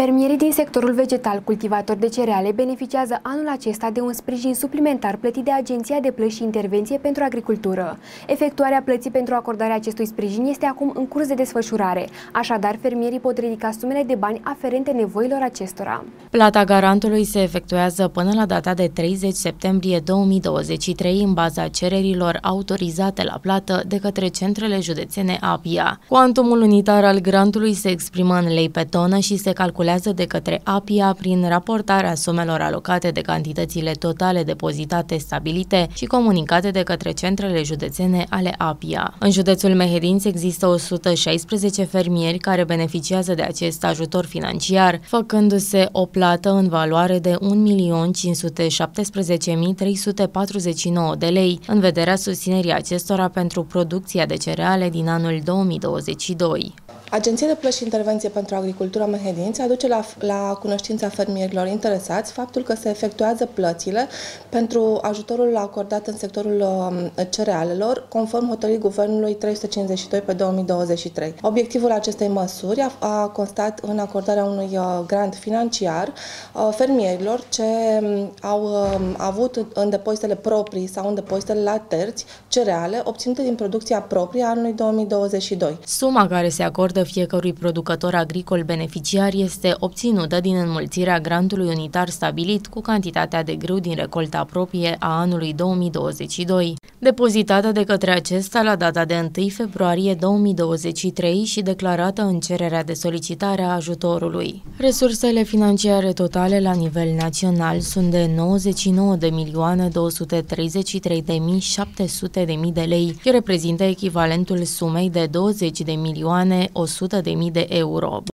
Fermierii din sectorul vegetal cultivator de cereale beneficiază anul acesta de un sprijin suplimentar plătit de Agenția de Plăți și Intervenție pentru Agricultură. Efectuarea plății pentru acordarea acestui sprijin este acum în curs de desfășurare, așadar fermierii pot ridica sumele de bani aferente nevoilor acestora. Plata garantului se efectuează până la data de 30 septembrie 2023 în baza cererilor autorizate la plată de către centrele județene APIA. Cuantumul unitar al grantului se exprimă în lei pe tonă și se calculează calculează de către APIA prin raportarea sumelor alocate de cantitățile totale depozitate stabilite și comunicate de către centrele județene ale APIA. În județul Mehedinți există 116 fermieri care beneficiază de acest ajutor financiar, făcându-se o plată în valoare de 1.517.349 de lei, în vederea susținerii acestora pentru producția de cereale din anul 2022. Agenția de Plăși și Intervenție pentru Agricultura Mehedinți aduce la, la cunoștința fermierilor interesați faptul că se efectuează plățile pentru ajutorul acordat în sectorul uh, cerealelor, conform hotărârii Guvernului 352 pe 2023. Obiectivul acestei măsuri a, a constat în acordarea unui uh, grant financiar uh, fermierilor ce um, au um, avut în depozitele proprii sau în depozitele la terți cereale obținute din producția proprie a anului 2022. Suma care se acordă acordă fiecărui producător agricol beneficiar este obținută din înmulțirea grantului unitar stabilit cu cantitatea de grâu din recolta proprie a anului 2022, depozitată de către acesta la data de 1 februarie 2023 și declarată în cererea de solicitare a ajutorului. Resursele financiare totale la nivel național sunt de 99 de milioane 233 de mii 700 de mii de lei, ce reprezintă echivalentul sumei de 20 de milioane 100.000 de euro.